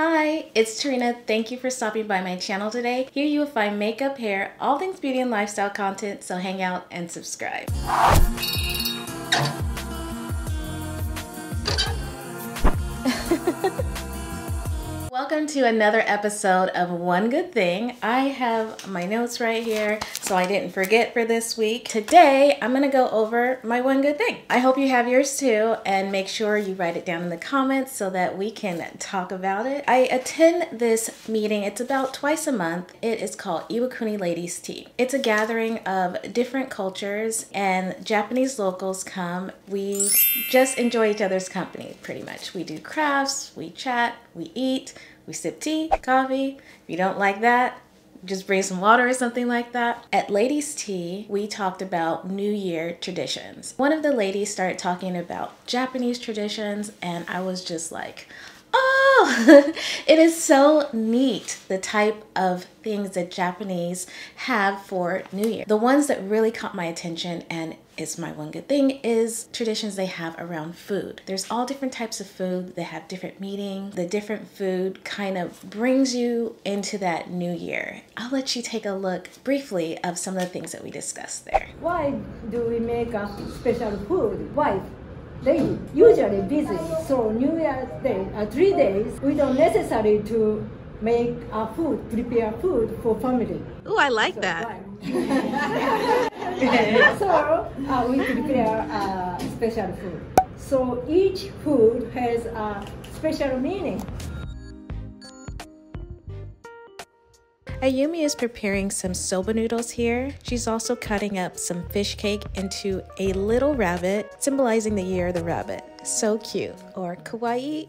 Hi, it's Terreana. Thank you for stopping by my channel today. Here you will find makeup, hair, all things beauty and lifestyle content, so hang out and subscribe. Welcome to another episode of One Good Thing. I have my notes right here so I didn't forget for this week. Today, I'm gonna go over my one good thing. I hope you have yours too and make sure you write it down in the comments so that we can talk about it. I attend this meeting, it's about twice a month. It is called Iwakuni Ladies Tea. It's a gathering of different cultures and Japanese locals come. We just enjoy each other's company pretty much. We do crafts, we chat, we eat, we sip tea, coffee. If you don't like that, just bring some water or something like that. At Ladies Tea, we talked about New Year traditions. One of the ladies started talking about Japanese traditions, and I was just like, oh, it is so neat the type of things that Japanese have for New Year. The ones that really caught my attention and is my one good thing is traditions they have around food. There's all different types of food They have different meaning. The different food kind of brings you into that new year. I'll let you take a look briefly of some of the things that we discussed there. Why do we make a special food? Why? They usually busy, so New Year's Day, uh, three days, we don't necessary to make a food, prepare food for family. Oh, I like So that. why? so uh, we prepare uh, special food. So each food has a special meaning. Ayumi is preparing some soba noodles here. She's also cutting up some fish cake into a little rabbit, symbolizing the year of the rabbit. So cute. Or kawaii.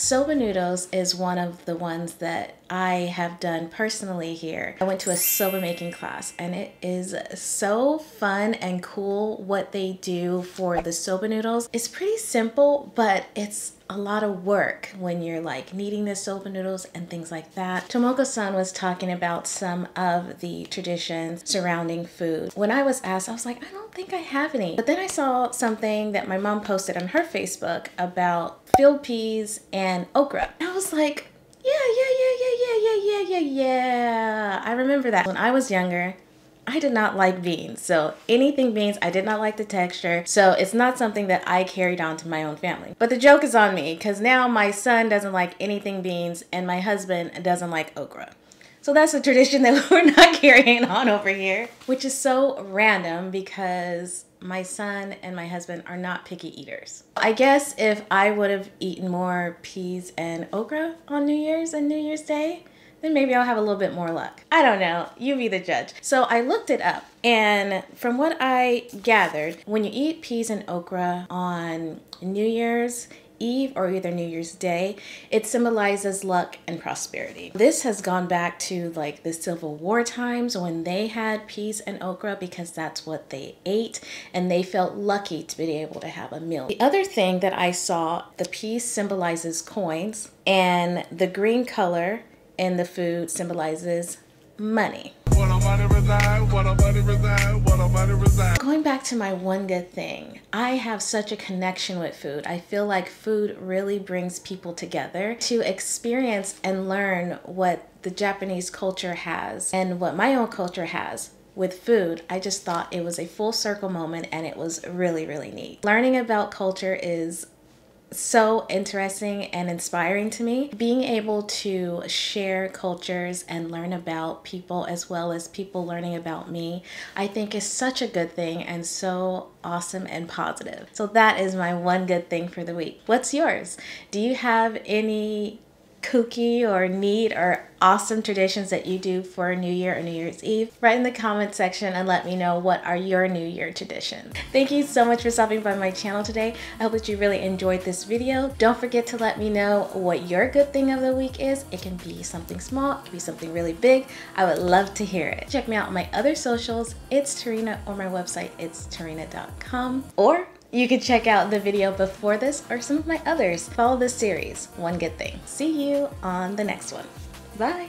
Soba noodles is one of the ones that I have done personally here. I went to a soba making class and it is so fun and cool what they do for the soba noodles. It's pretty simple, but it's a lot of work when you're like kneading the soba noodles and things like that. Tomoko-san was talking about some of the traditions surrounding food. When I was asked, I was like, I don't think I have any. But then I saw something that my mom posted on her Facebook about field peas and okra. And I was like, yeah, yeah, yeah, yeah, yeah, yeah, yeah, yeah, yeah. I remember that. When I was younger, I did not like beans. So anything beans, I did not like the texture. So it's not something that I carried on to my own family. But the joke is on me because now my son doesn't like anything beans and my husband doesn't like okra. So that's a tradition that we're not carrying on over here, which is so random because my son and my husband are not picky eaters. I guess if I would have eaten more peas and okra on New Year's and New Year's Day, then maybe I'll have a little bit more luck. I don't know. You be the judge. So I looked it up, and from what I gathered, when you eat peas and okra on New Year's, Eve or either New Year's Day, it symbolizes luck and prosperity. This has gone back to like the Civil War times when they had peas and okra because that's what they ate and they felt lucky to be able to have a meal. The other thing that I saw, the peas symbolizes coins and the green color in the food symbolizes money. Going back to my one good thing, I have such a connection with food. I feel like food really brings people together to experience and learn what the Japanese culture has and what my own culture has with food, I just thought it was a full circle moment and it was really, really neat. Learning about culture is so interesting and inspiring to me. Being able to share cultures and learn about people as well as people learning about me, I think is such a good thing and so awesome and positive. So that is my one good thing for the week. What's yours? Do you have any kooky or neat or awesome traditions that you do for New Year or New Year's Eve? Write in the comment section and let me know what are your New Year traditions. Thank you so much for stopping by my channel today. I hope that you really enjoyed this video. Don't forget to let me know what your good thing of the week is. It can be something small, it can be something really big. I would love to hear it. Check me out on my other socials. It's Terreana or my website, it's terreana.com. Or you can check out the video before this or some of my others. Follow this series, One Good Thing. See you on the next one. Bye.